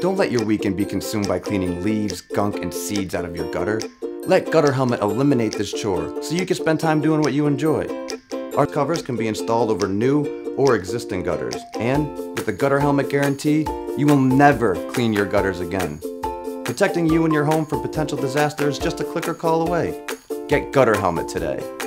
Don't let your weekend be consumed by cleaning leaves, gunk, and seeds out of your gutter. Let Gutter Helmet eliminate this chore so you can spend time doing what you enjoy. Our covers can be installed over new or existing gutters, and with the Gutter Helmet guarantee, you will never clean your gutters again. Protecting you and your home from potential disasters just a click or call away. Get Gutter Helmet today.